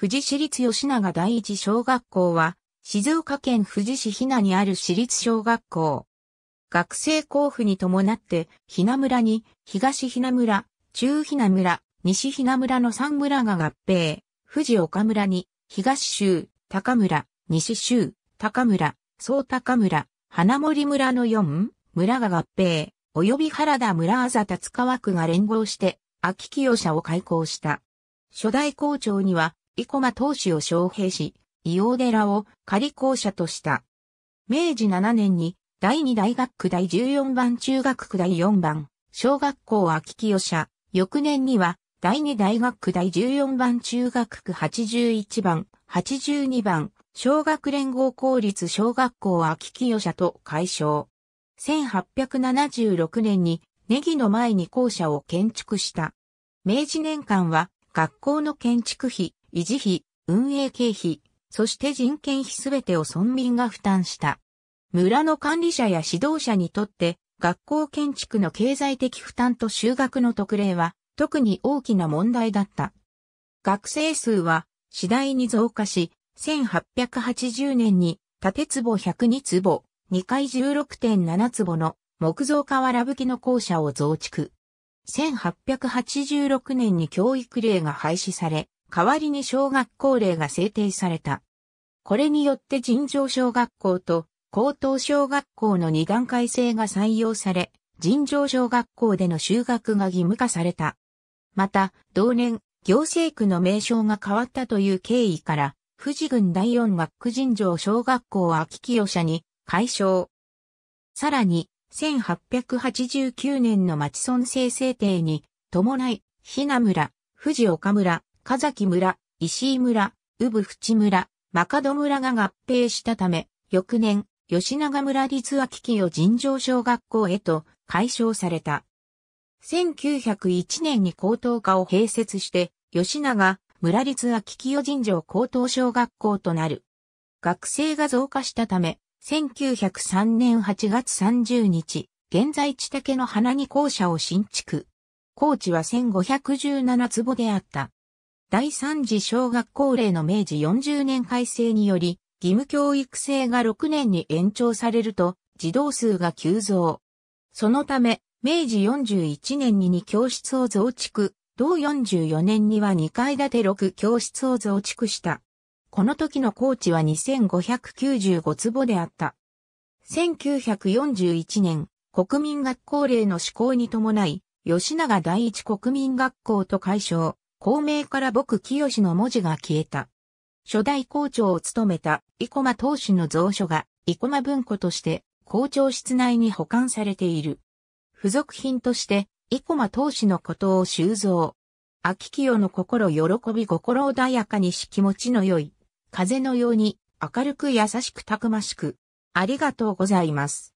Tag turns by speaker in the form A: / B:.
A: 富士市立吉永第一小学校は、静岡県富士市ひなにある私立小学校。学生交付に伴って、ひな村に、東ひな村、中ひな村、西ひな村の3村が合併、富士岡村に、東州、高村、西州、高村、総高村、花森村の4村が合併、及び原田村あざ立川区が連合して、秋清社を開校した。初代校長には、生駒当主を招聘し、伊王寺を仮校舎とした。明治7年に、第2大学区第14番中学区第4番、小学校秋清社、翌年には、第2大学区第14番中学区81番、82番、小学連合公立小学校秋清社と解消。1876年にネギの前に校舎を建築した。明治年間は学校の建築費、維持費、運営経費、そして人件費すべてを村民が負担した。村の管理者や指導者にとって学校建築の経済的負担と修学の特例は特に大きな問題だった。学生数は次第に増加し、1880年に建坪102坪、2階16.7坪の木造瓦吹きの校舎を増築。1886年に教育令が廃止され、代わりに小学校令が制定された。これによって尋常小学校と高等小学校の二段階制が採用され、尋常小学校での修学が義務化された。また、同年、行政区の名称が変わったという経緯から、富士郡第四学区尋常小学校秋清社に解消。さらに、1889年の町村制制定に伴い、ひな村、富士岡村、神崎村、石井村、産淵村、マド村が合併したため、翌年、吉永村立秋清尋常小学校へと解消された。1901年に高等科を併設して、吉永村立秋清尋常高等小学校となる。学生が増加したため、1903年8月30日、現在地竹の花に校舎を新築。校地は1517坪であった。第三次小学校令の明治40年改正により、義務教育制が6年に延長されると、児童数が急増。そのため、明治41年に2教室を増築、同44年には2階建て6教室を増築した。この時の高地は2595坪であった。1941年、国民学校令の施行に伴い、吉永第一国民学校と解消、公明から僕清の文字が消えた。初代校長を務めた生駒当主の蔵書が生駒文庫として校長室内に保管されている。付属品として生駒当主のことを収蔵。秋清の心喜び心穏やかにし気持ちの良い。風のように明るく優しくたくましく。ありがとうございます。